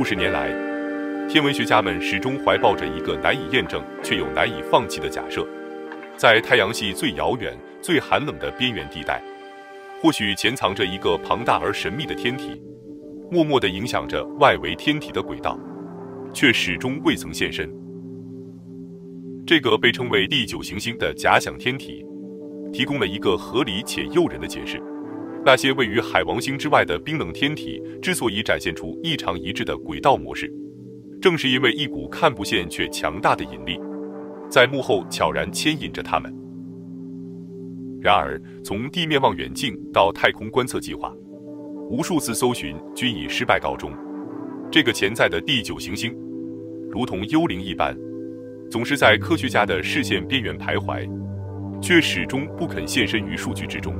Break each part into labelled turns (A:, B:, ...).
A: 数十年来，天文学家们始终怀抱着一个难以验证却又难以放弃的假设：在太阳系最遥远、最寒冷的边缘地带，或许潜藏着一个庞大而神秘的天体，默默地影响着外围天体的轨道，却始终未曾现身。这个被称为第九行星的假想天体，提供了一个合理且诱人的解释。那些位于海王星之外的冰冷天体之所以展现出异常一致的轨道模式，正是因为一股看不见却强大的引力，在幕后悄然牵引着它们。然而，从地面望远镜到太空观测计划，无数次搜寻均以失败告终。这个潜在的第九行星，如同幽灵一般，总是在科学家的视线边缘徘徊，却始终不肯现身于数据之中。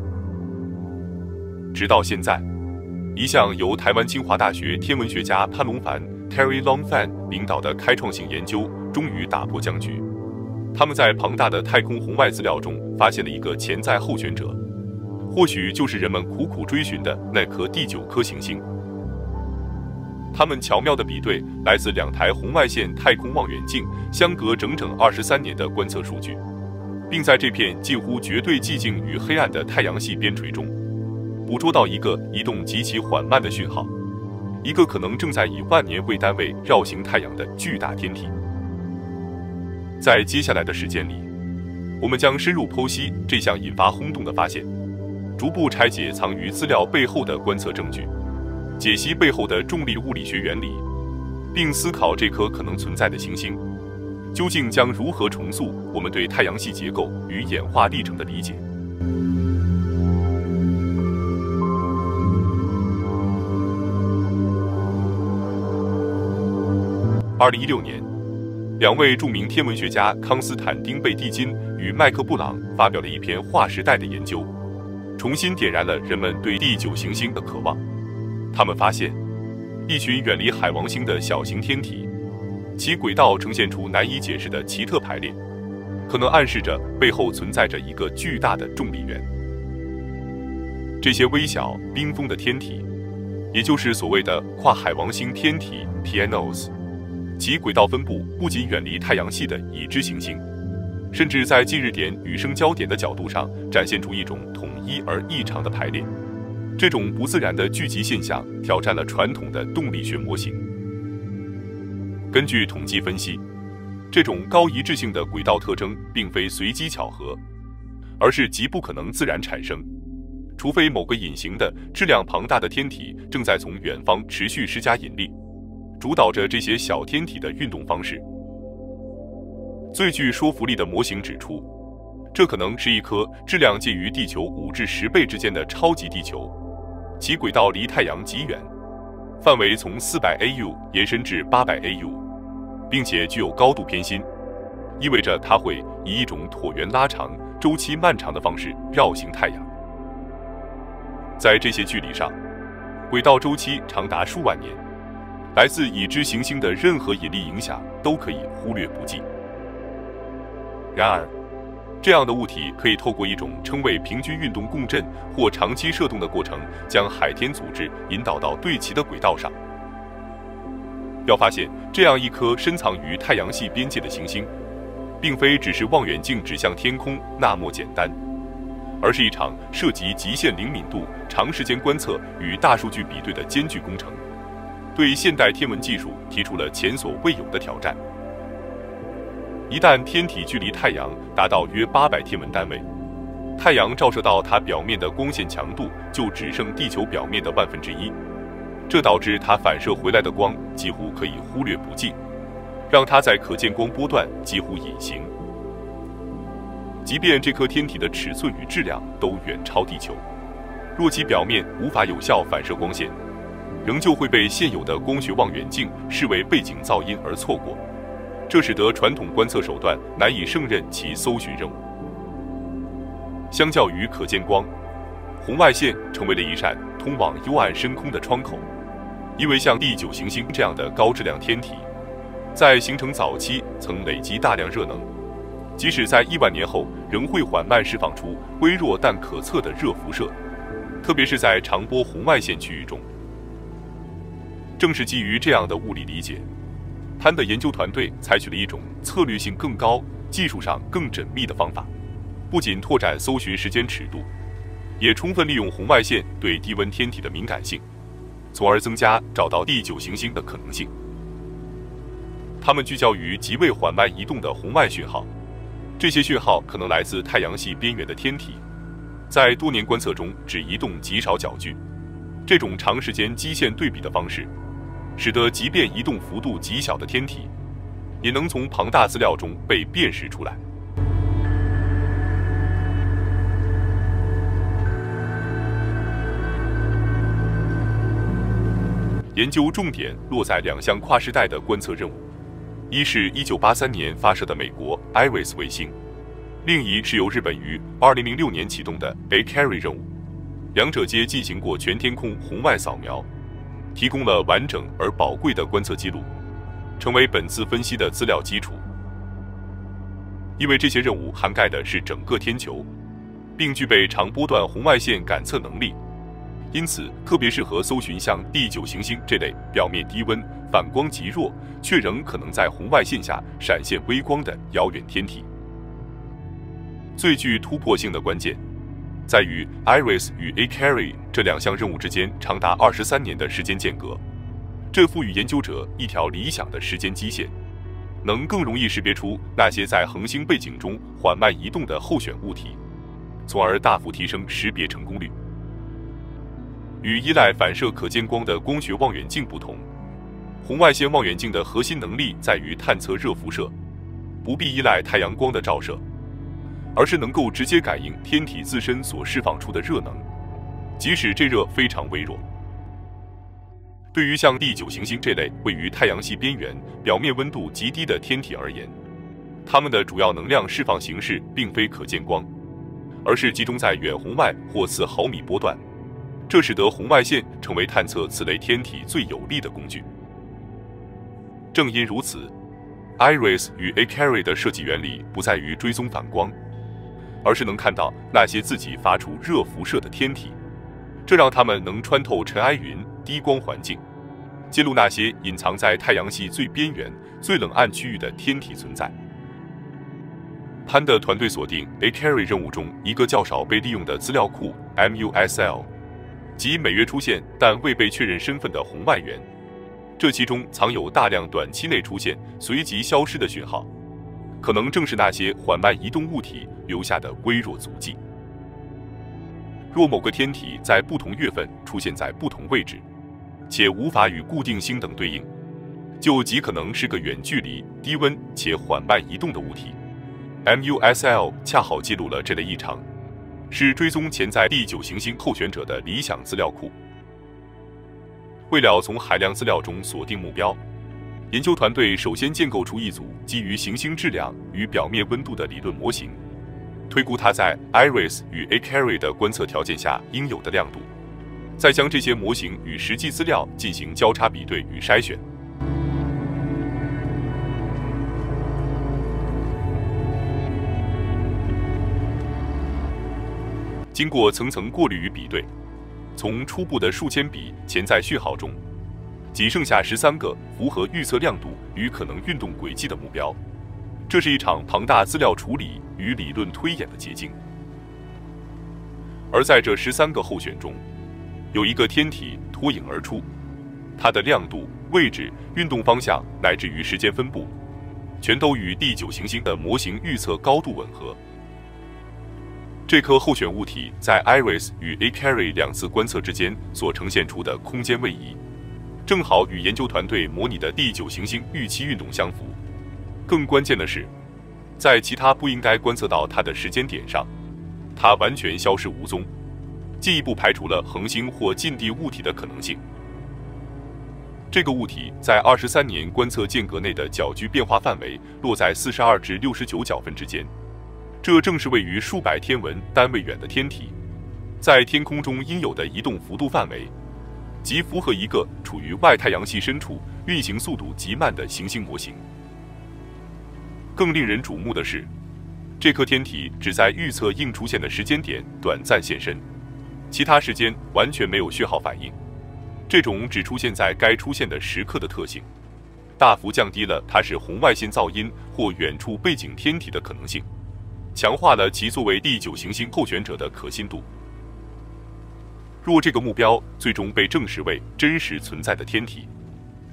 A: 直到现在，一项由台湾清华大学天文学家潘龙凡 （Terry Longfan） 领导的开创性研究终于打破僵局。他们在庞大的太空红外资料中发现了一个潜在候选者，或许就是人们苦苦追寻的那颗第九颗行星。他们巧妙地比对来自两台红外线太空望远镜相隔整整二十三年的观测数据，并在这片近乎绝对寂静与黑暗的太阳系边陲中。捕捉到一个移动极其缓慢的讯号，一个可能正在以万年为单位绕行太阳的巨大天体。在接下来的时间里，我们将深入剖析这项引发轰动的发现，逐步拆解藏于资料背后的观测证据，解析背后的重力物理学原理，并思考这颗可能存在的行星究竟将如何重塑我们对太阳系结构与演化历程的理解。二零一六年，两位著名天文学家康斯坦丁·贝蒂金与麦克·布朗发表了一篇划时代的研究，重新点燃了人们对第九行星的渴望。他们发现，一群远离海王星的小型天体，其轨道呈现出难以解释的奇特排列，可能暗示着背后存在着一个巨大的重力源。这些微小冰封的天体，也就是所谓的跨海王星天体 （Pianos）。其轨道分布不仅远离太阳系的已知行星，甚至在近日点与生焦点的角度上展现出一种统一而异常的排列。这种不自然的聚集现象挑战了传统的动力学模型。根据统计分析，这种高一致性的轨道特征并非随机巧合，而是极不可能自然产生，除非某个隐形的质量庞大的天体正在从远方持续施加引力。主导着这些小天体的运动方式。最具说服力的模型指出，这可能是一颗质量介于地球五至十倍之间的超级地球，其轨道离太阳极远，范围从四百 AU 延伸至八百 AU，并且具有高度偏心，意味着它会以一种椭圆拉长、周期漫长的方式绕行太阳。在这些距离上，轨道周期长达数万年。来自已知行星的任何引力影响都可以忽略不计。然而，这样的物体可以透过一种称为平均运动共振或长期射动的过程，将海天组织引导到对齐的轨道上。要发现这样一颗深藏于太阳系边界的行星，并非只是望远镜指向天空那么简单，而是一场涉及极限灵敏度、长时间观测与大数据比对的艰巨工程。对现代天文技术提出了前所未有的挑战。一旦天体距离太阳达到约八百天文单位，太阳照射到它表面的光线强度就只剩地球表面的万分之一，这导致它反射回来的光几乎可以忽略不计，让它在可见光波段几乎隐形。即便这颗天体的尺寸与质量都远超地球，若其表面无法有效反射光线。仍旧会被现有的光学望远镜视为背景噪音而错过，这使得传统观测手段难以胜任其搜寻任务。相较于可见光，红外线成为了一扇通往幽暗深空的窗口，因为像第九行星这样的高质量天体，在形成早期曾累积大量热能，即使在亿万年后仍会缓慢释放出微弱但可测的热辐射，特别是在长波红外线区域中。正是基于这样的物理理解，潘的研究团队采取了一种策略性更高、技术上更缜密的方法，不仅拓展搜寻时间尺度，也充分利用红外线对低温天体的敏感性，从而增加找到第九行星的可能性。他们聚焦于极为缓慢移动的红外讯号，这些讯号可能来自太阳系边缘的天体，在多年观测中只移动极少角距。这种长时间基线对比的方式，使得即便移动幅度极小的天体，也能从庞大资料中被辨识出来。研究重点落在两项跨时代的观测任务。一是1983年发射的美国 IRIS 卫星，另一是由日本于2006年启动的 A-Carry 任务，两者皆进行过全天空红外扫描，提供了完整而宝贵的观测记录，成为本次分析的资料基础。因为这些任务涵盖的是整个天球，并具备长波段红外线感测能力。因此，特别适合搜寻像第九行星这类表面低温、反光极弱，却仍可能在红外线下闪现微光的遥远天体。最具突破性的关键，在于 IRIS 与 A-Carry 这两项任务之间长达二十三年的时间间隔，这赋予研究者一条理想的时间基线，能更容易识别出那些在恒星背景中缓慢移动的候选物体，从而大幅提升识别成功率。与依赖反射可见光的光学望远镜不同，红外线望远镜的核心能力在于探测热辐射，不必依赖太阳光的照射，而是能够直接感应天体自身所释放出的热能，即使这热非常微弱。对于像第九行星这类位于太阳系边缘、表面温度极低的天体而言，它们的主要能量释放形式并非可见光，而是集中在远红外或次毫米波段。这使得红外线成为探测此类天体最有力的工具。正因如此，IRIS 与 A-Carry 的设计原理不在于追踪反光，而是能看到那些自己发出热辐射的天体，这让他们能穿透尘埃云、低光环境，揭露那些隐藏在太阳系最边缘、最冷暗区域的天体存在。潘的团队锁定 A-Carry 任务中一个较少被利用的资料库 MUSL。即每月出现但未被确认身份的红外源，这其中藏有大量短期内出现、随即消失的讯号，可能正是那些缓慢移动物体留下的微弱足迹。若某个天体在不同月份出现在不同位置，且无法与固定星等对应，就极可能是个远距离、低温且缓慢移动的物体。MUSL 恰好记录了这类异常。是追踪潜在第九行星候选者的理想资料库。为了从海量资料中锁定目标，研究团队首先建构出一组基于行星质量与表面温度的理论模型，推估它在 IRIS 与 A-Carry 的观测条件下应有的亮度，再将这些模型与实际资料进行交叉比对与筛选。经过层层过滤与比对，从初步的数千笔潜在讯号中，仅剩下十三个符合预测亮度与可能运动轨迹的目标。这是一场庞大资料处理与理论推演的结晶。而在这十三个候选中，有一个天体脱颖而出，它的亮度、位置、运动方向乃至于时间分布，全都与第九行星的模型预测高度吻合。这颗候选物体在 IRIS 与 A-Carry 两次观测之间所呈现出的空间位移，正好与研究团队模拟的第九行星预期运动相符。更关键的是，在其他不应该观测到它的时间点上，它完全消失无踪，进一步排除了恒星或近地物体的可能性。这个物体在二十三年观测间隔内的角距变化范围落在四十二至六十九角分之间。这正是位于数百天文单位远的天体，在天空中应有的移动幅度范围，即符合一个处于外太阳系深处、运行速度极慢的行星模型。更令人瞩目的是，这颗天体只在预测应出现的时间点短暂现身，其他时间完全没有讯号反应。这种只出现在该出现的时刻的特性，大幅降低了它是红外线噪音或远处背景天体的可能性，强化了其作为第九行星候选者的可信度。若这个目标最终被证实为真实存在的天体，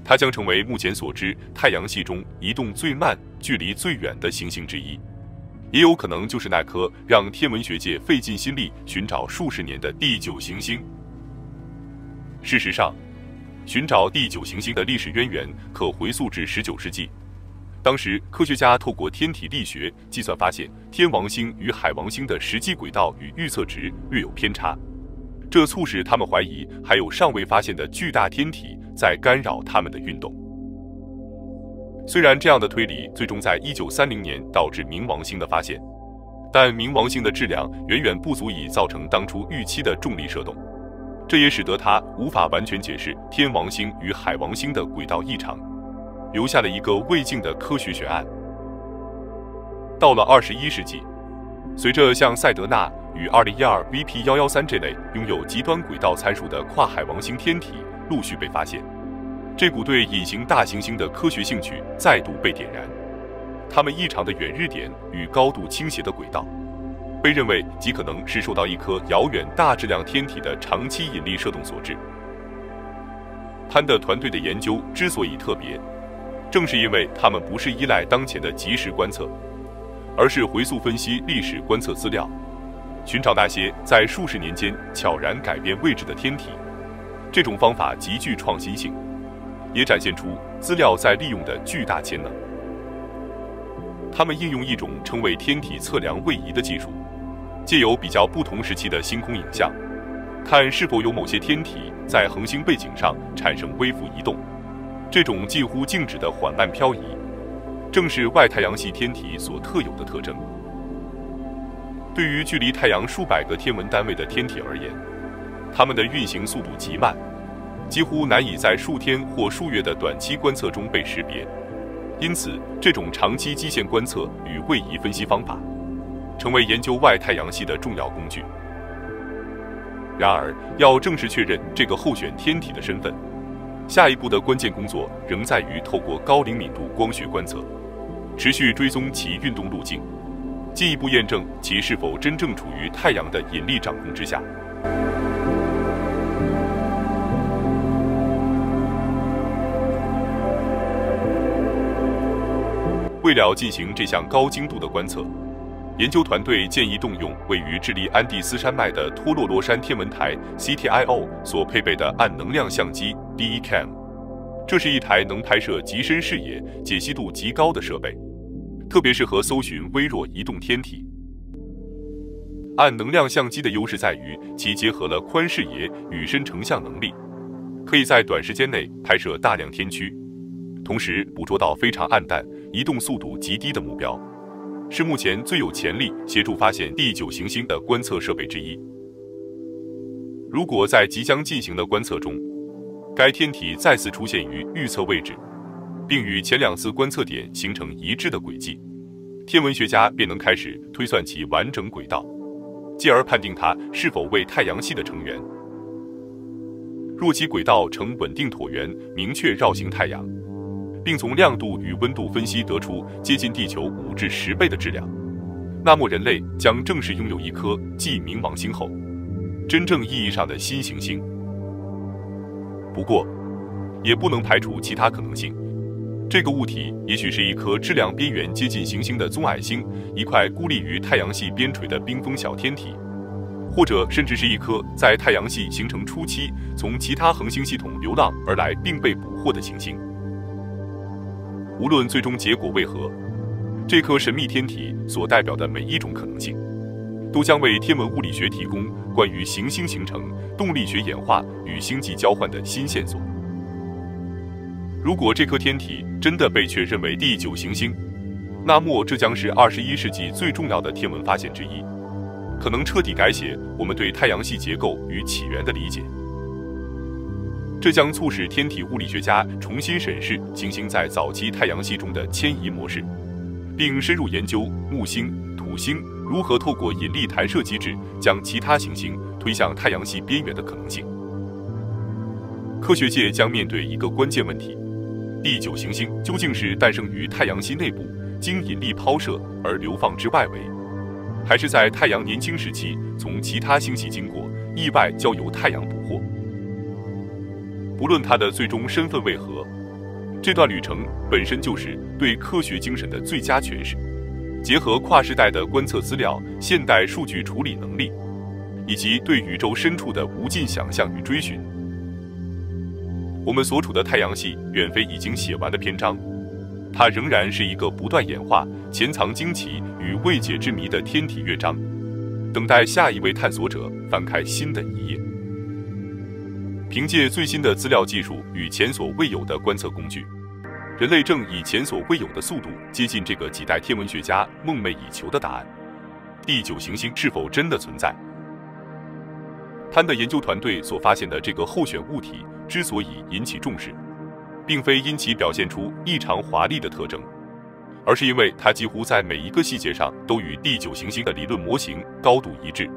A: 它将成为目前所知太阳系中移动最慢、距离最远的行星之一，也有可能就是那颗让天文学界费尽心力寻找数十年的第九行星。事实上，寻找第九行星的历史渊源可回溯至19世纪，当时科学家透过天体力学计算发现，天王星与海王星的实际轨道与预测值略有偏差。这促使他们怀疑还有尚未发现的巨大天体在干扰他们的运动。虽然这样的推理最终在1930年导致冥王星的发现，但冥王星的质量远远不足以造成当初预期的重力射动，这也使得它无法完全解释天王星与海王星的轨道异常，留下了一个未尽的科学悬案。到了21世纪，随着像赛德纳。与2012 VP113 这类拥有极端轨道参数的跨海王星天体陆续被发现，这股对隐形大行星的科学兴趣再度被点燃。它们异常的远日点与高度倾斜的轨道，被认为极可能是受到一颗遥远大质量天体的长期引力射动所致。潘的团队的研究之所以特别，正是因为他们不是依赖当前的即时观测，而是回溯分析历史观测资料。寻找那些在数十年间悄然改变位置的天体，这种方法极具创新性，也展现出资料在利用的巨大潜能。他们应用一种称为天体测量位移的技术，借由比较不同时期的星空影像，看是否有某些天体在恒星背景上产生微幅移动。这种近乎静止的缓慢漂移，正是外太阳系天体所特有的特征。对于距离太阳数百个天文单位的天体而言，它们的运行速度极慢，几乎难以在数天或数月的短期观测中被识别。因此，这种长期基线观测与位移分析方法，成为研究外太阳系的重要工具。然而，要正式确认这个候选天体的身份，下一步的关键工作仍在于透过高灵敏度光学观测，持续追踪其运动路径。进一步验证其是否真正处于太阳的引力掌控之下。为了进行这项高精度的观测，研究团队建议动用位于智利安第斯山脉的托洛罗山天文台 （CTIO） 所配备的暗能量相机 DECam。这是一台能拍摄极深视野、解析度极高的设备。特别适合搜寻微弱移动天体。暗能量相机的优势在于其结合了宽视野与深成像能力，可以在短时间内拍摄大量天区，同时捕捉到非常暗淡、移动速度极低的目标，是目前最有潜力协助发现第九行星的观测设备之一。如果在即将进行的观测中，该天体再次出现于预测位置。并与前两次观测点形成一致的轨迹，天文学家便能开始推算其完整轨道，继而判定它是否为太阳系的成员。若其轨道呈稳定椭圆，明确绕行太阳，并从亮度与温度分析得出接近地球五至十倍的质量，那么人类将正式拥有一颗继冥王星后真正意义上的新行星。不过，也不能排除其他可能性。这个物体也许是一颗质量边缘接近行星的棕矮星，一块孤立于太阳系边陲的冰封小天体，或者甚至是一颗在太阳系形成初期从其他恒星系统流浪而来并被捕获的行星。无论最终结果为何，这颗神秘天体所代表的每一种可能性，都将为天文物理学提供关于行星形成、动力学演化与星际交换的新线索。如果这颗天体真的被确认为第九行星，那么这将是二十一世纪最重要的天文发现之一，可能彻底改写我们对太阳系结构与起源的理解。这将促使天体物理学家重新审视行星在早期太阳系中的迁移模式，并深入研究木星、土星如何透过引力弹射机制将其他行星推向太阳系边缘的可能性。科学界将面对一个关键问题：第九行星究竟是诞生于太阳系内部，经引力抛射而流放至外围，还是在太阳年轻时期从其他星系经过，意外交由太阳捕获？不论它的最终身份为何，这段旅程本身就是对科学精神的最佳诠释。结合跨时代的观测资料、现代数据处理能力，以及对宇宙深处的无尽想象与追寻，我们所处的太阳系远非已经写完的篇章，它仍然是一个不断演化、潜藏惊奇与未解之谜的天体乐章，等待下一位探索者翻开新的一页。凭借最新的资料技术与前所未有的观测工具，人类正以前所未有的速度接近这个几代天文学家梦寐以求的答案：第九行星是否真的存在？他的研究团队所发现的这个候选物体之所以引起重视，并非因其表现出异常华丽的特征，而是因为它几乎在每一个细节上都与第九行星的理论模型高度一致，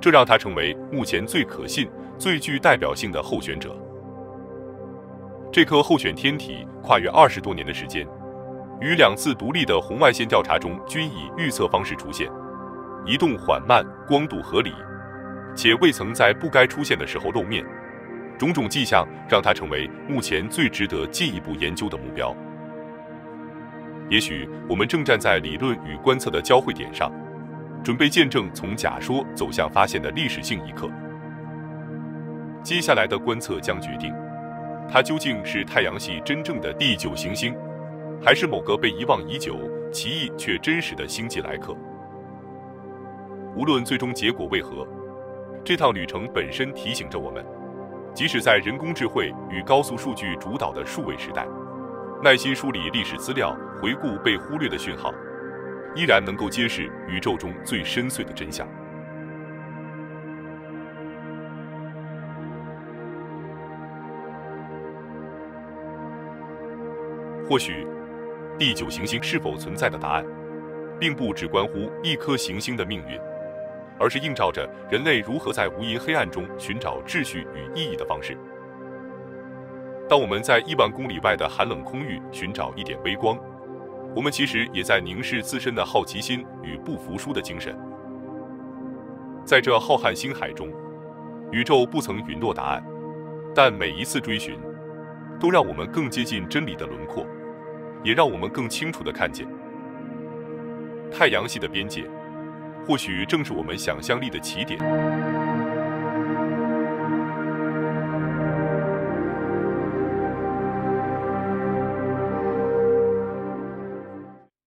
A: 这让它成为目前最可信。最具代表性的候选者，这颗候选天体跨越二十多年的时间，于两次独立的红外线调查中均以预测方式出现，移动缓慢，光度合理，且未曾在不该出现的时候露面。种种迹象让它成为目前最值得进一步研究的目标。也许我们正站在理论与观测的交汇点上，准备见证从假说走向发现的历史性一刻。接下来的观测将决定，它究竟是太阳系真正的第九行星，还是某个被遗忘已久、奇异却真实的星际来客。无论最终结果为何，这趟旅程本身提醒着我们，即使在人工智慧与高速数据主导的数位时代，耐心梳理历史资料、回顾被忽略的讯号，依然能够揭示宇宙中最深邃的真相。或许，第九行星是否存在的答案，并不只关乎一颗行星的命运，而是映照着人类如何在无垠黑暗中寻找秩序与意义的方式。当我们在亿万公里外的寒冷空域寻找一点微光，我们其实也在凝视自身的好奇心与不服输的精神。在这浩瀚星海中，宇宙不曾陨落答案，但每一次追寻，都让我们更接近真理的轮廓。也让我们更清楚地看见，太阳系的边界，或许正是我们想象力的起点。